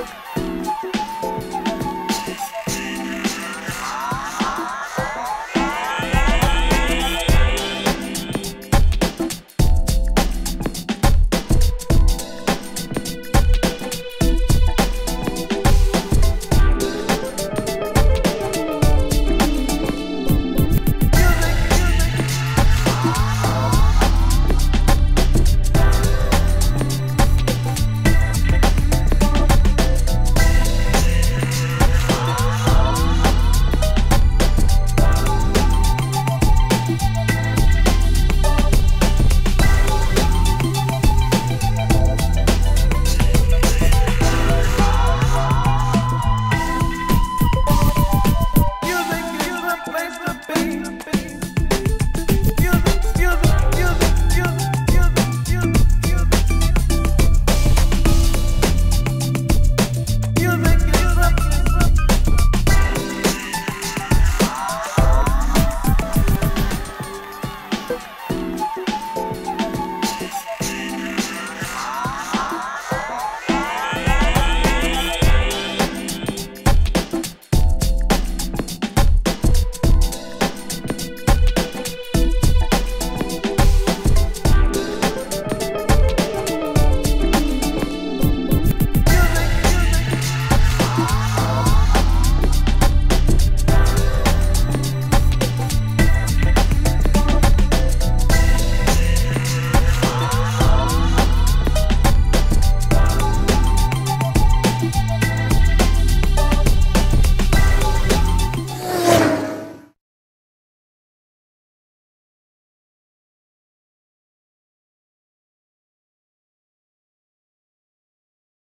you.